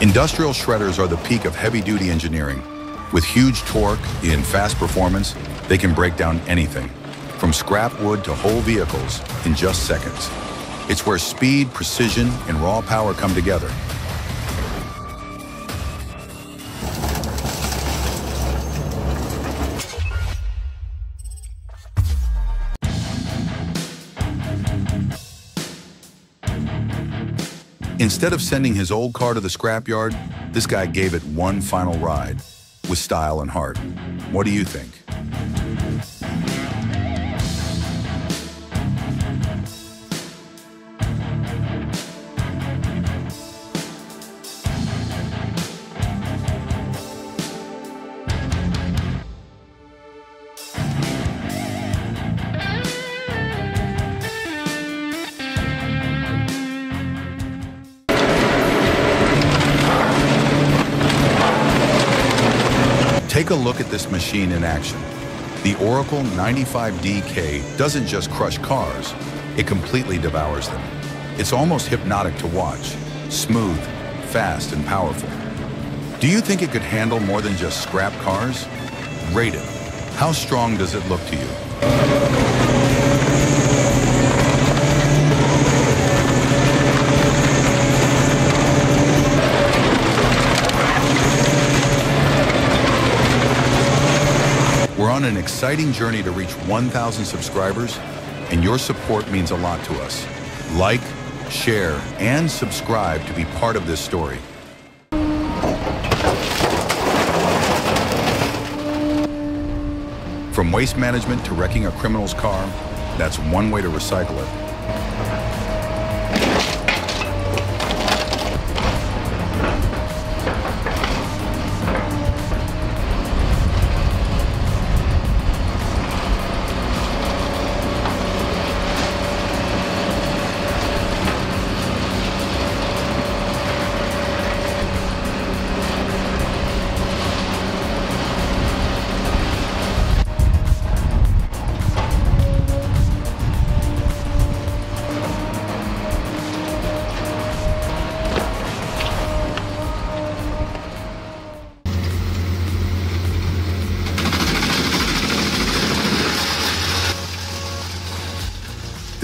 Industrial shredders are the peak of heavy-duty engineering. With huge torque and fast performance, they can break down anything, from scrap wood to whole vehicles, in just seconds. It's where speed, precision, and raw power come together. Instead of sending his old car to the scrapyard, this guy gave it one final ride, with style and heart. What do you think? This machine in action. The Oracle 95DK doesn't just crush cars, it completely devours them. It's almost hypnotic to watch, smooth, fast, and powerful. Do you think it could handle more than just scrap cars? Rate it. How strong does it look to you? Exciting journey to reach 1,000 subscribers, and your support means a lot to us. Like, share, and subscribe to be part of this story. From waste management to wrecking a criminal's car, that's one way to recycle it.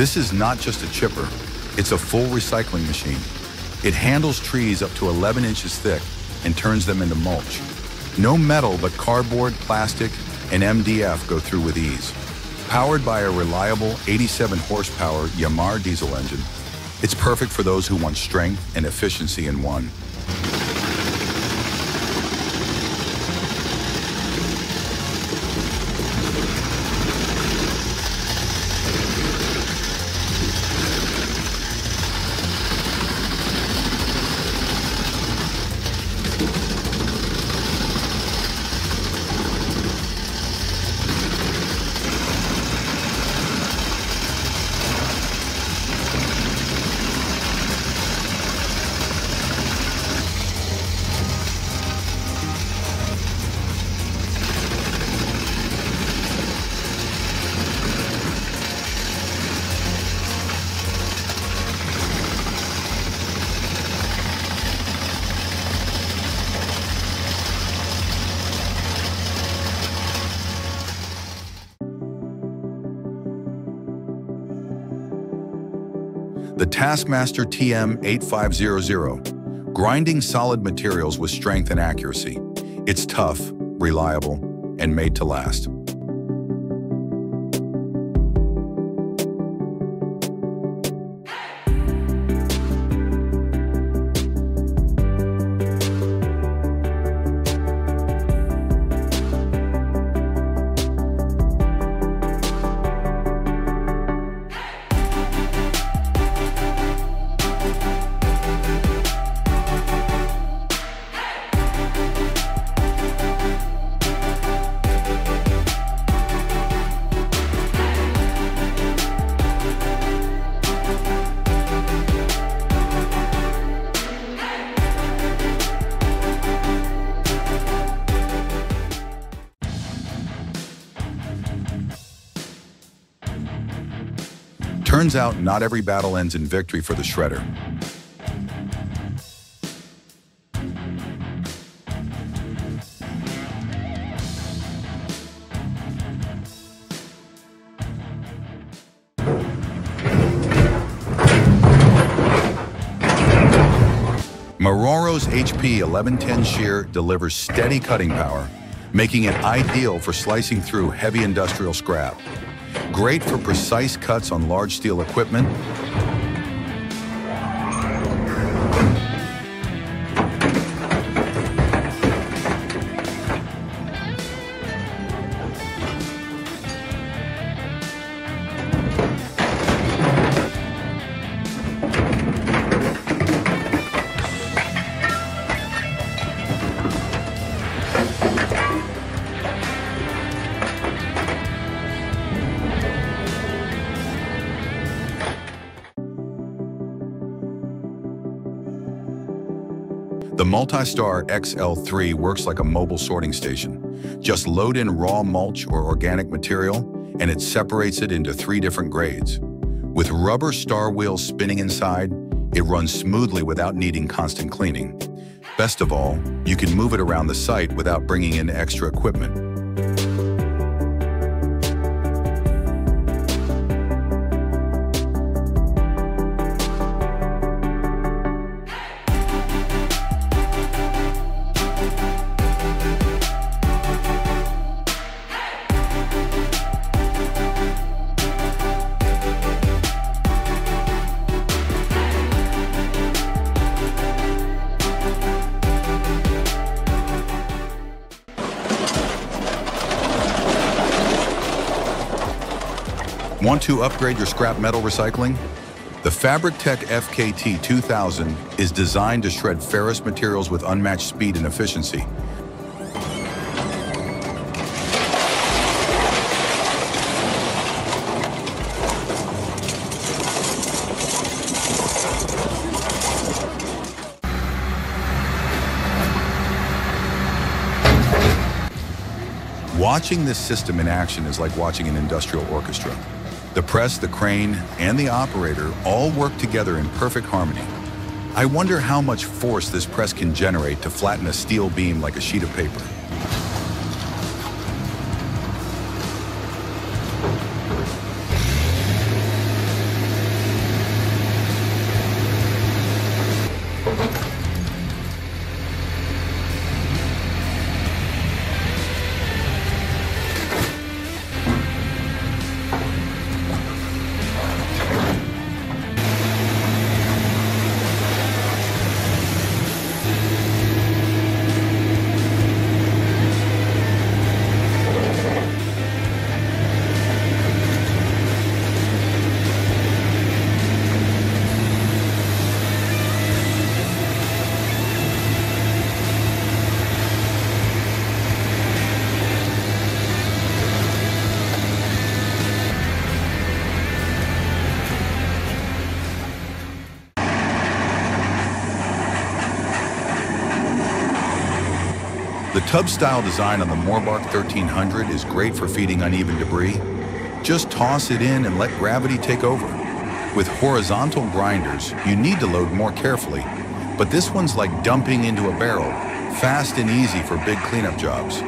This is not just a chipper, it's a full recycling machine. It handles trees up to 11 inches thick and turns them into mulch. No metal but cardboard, plastic, and MDF go through with ease. Powered by a reliable 87 horsepower Yanmar diesel engine, it's perfect for those who want strength and efficiency in one. Taskmaster TM8500, grinding solid materials with strength and accuracy. It's tough, reliable, and made to last. Turns out not every battle ends in victory for the Shredder. Maroro's HP 1110 Shear delivers steady cutting power, making it ideal for slicing through heavy industrial scrap. Great for precise cuts on large steel equipment Multistar XL3 works like a mobile sorting station. Just load in raw mulch or organic material, and it separates it into three different grades. With rubber star wheels spinning inside, it runs smoothly without needing constant cleaning. Best of all, you can move it around the site without bringing in extra equipment. Want to upgrade your scrap metal recycling? The Fabrik-Tek FKT 2000 is designed to shred ferrous materials with unmatched speed and efficiency. Watching this system in action is like watching an industrial orchestra. The press, the crane, and the operator all work together in perfect harmony. I wonder how much force this press can generate to flatten a steel beam like a sheet of paper. The tub-style design on the Morbark 1300 is great for feeding uneven debris. Just toss it in and let gravity take over. With horizontal grinders, you need to load more carefully, but this one's like dumping into a barrel, fast and easy for big cleanup jobs.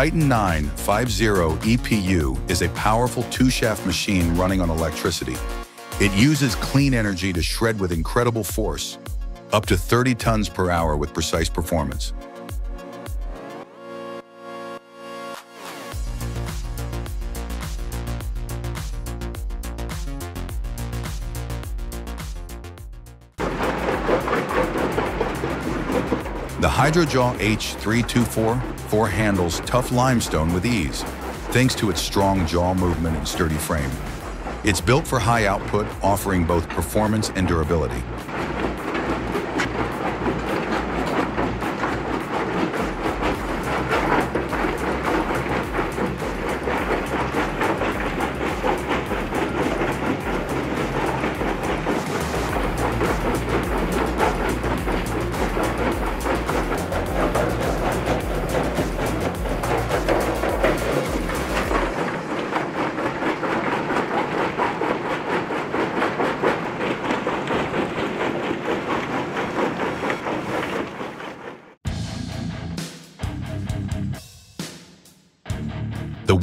Titan 950 EPU is a powerful two-shaft machine running on electricity. It uses clean energy to shred with incredible force, up to 30 tons per hour with precise performance. The Hydrojaw H324 handles tough limestone with ease, thanks to its strong jaw movement and sturdy frame. It's built for high output, offering both performance and durability.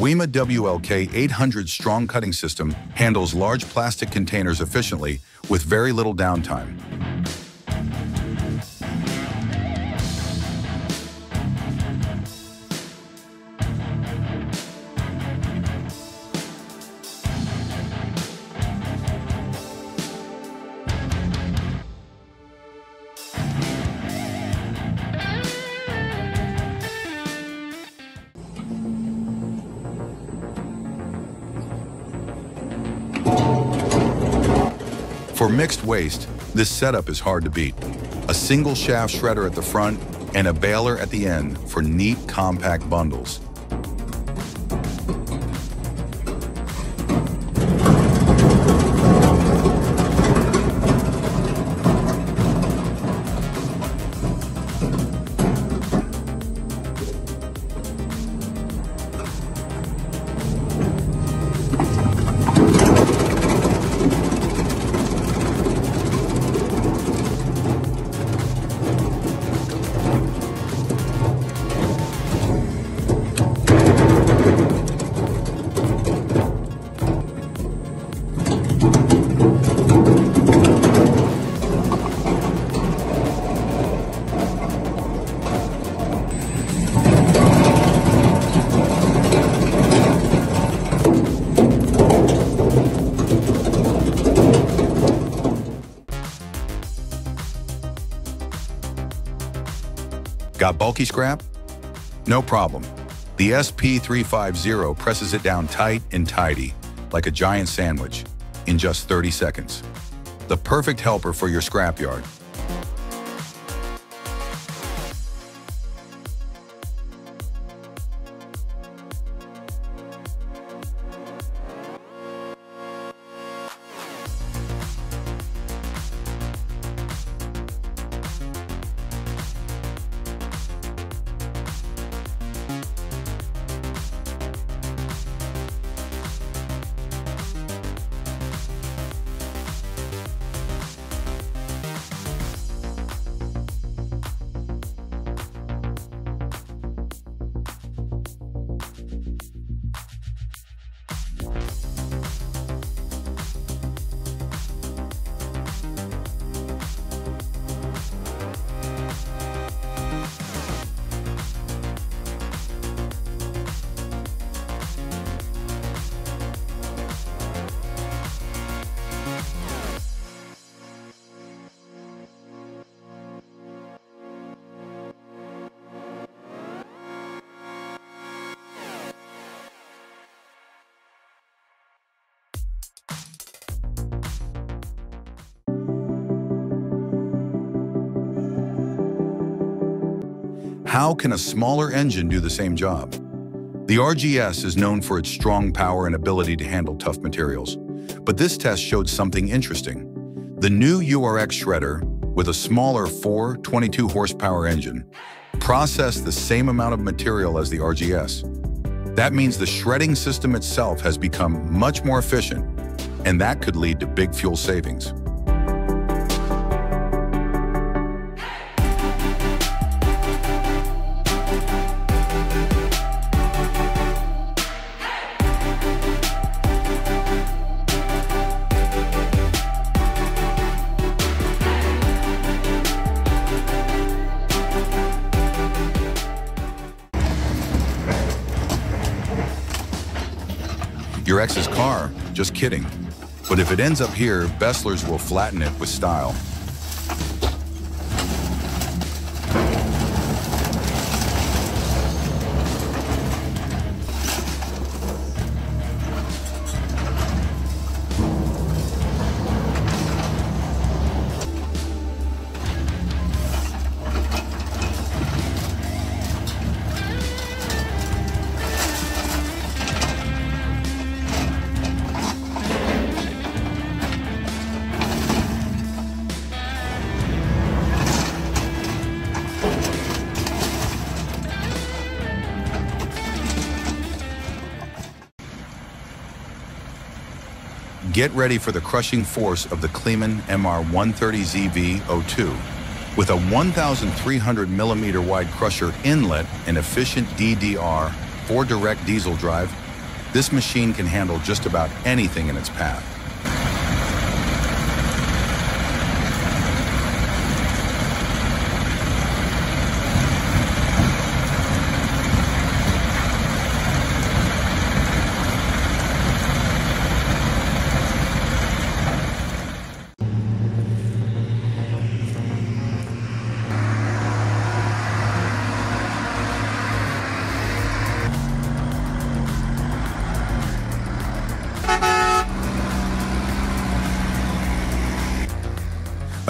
WEIMA WLK 800 strong cutting system handles large plastic containers efficiently with very little downtime. For mixed waste, this setup is hard to beat. A single shaft shredder at the front and a baler at the end for neat, compact bundles. Got bulky scrap? No problem. The SP350 presses it down tight and tidy, like a giant sandwich, in just 30 seconds. The perfect helper for your scrapyard. How can a smaller engine do the same job? The RGS is known for its strong power and ability to handle tough materials. But this test showed something interesting. The new URX shredder, with a smaller 4 22 horsepower engine, processed the same amount of material as the RGS. That means the shredding system itself has become much more efficient, and that could lead to big fuel savings. Your ex's car? Just kidding. But if it ends up here, Bestler's will flatten it with style. Get ready for the crushing force of the Kleemann MR130ZV02. With a 1,300 millimeter wide crusher inlet and efficient DDR 4 direct diesel drive, this machine can handle just about anything in its path.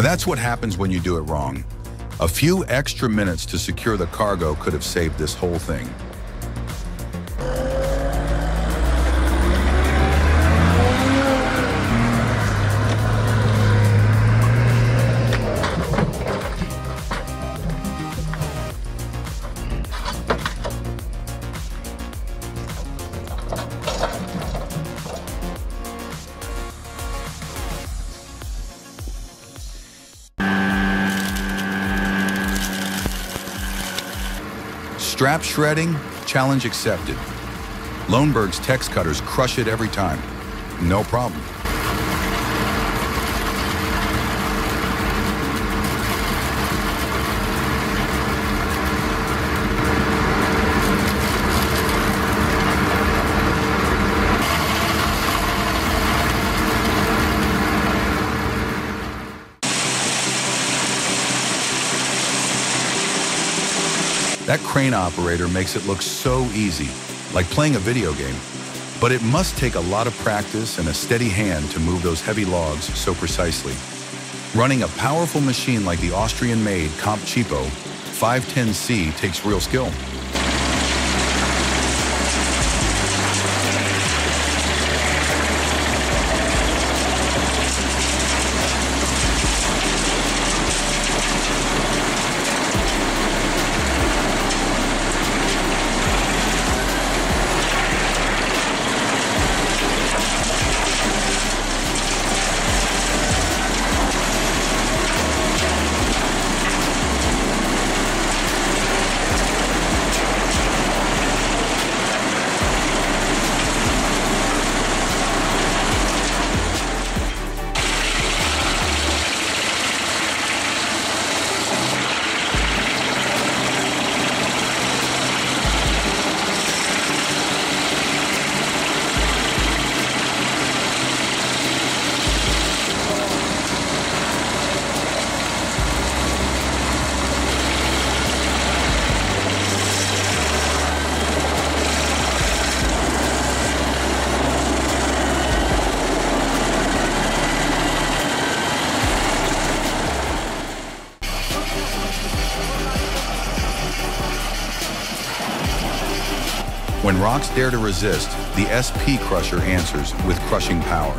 That's what happens when you do it wrong. A few extra minutes to secure the cargo could have saved this whole thing. Strap shredding, challenge accepted. Loneberg's text cutters crush it every time. No problem. That crane operator makes it look so easy, like playing a video game. But it must take a lot of practice and a steady hand to move those heavy logs so precisely. Running a powerful machine like the Austrian-made Komptech Chippo 510C takes real skill. Dare to resist, the SP Crusher answers with crushing power.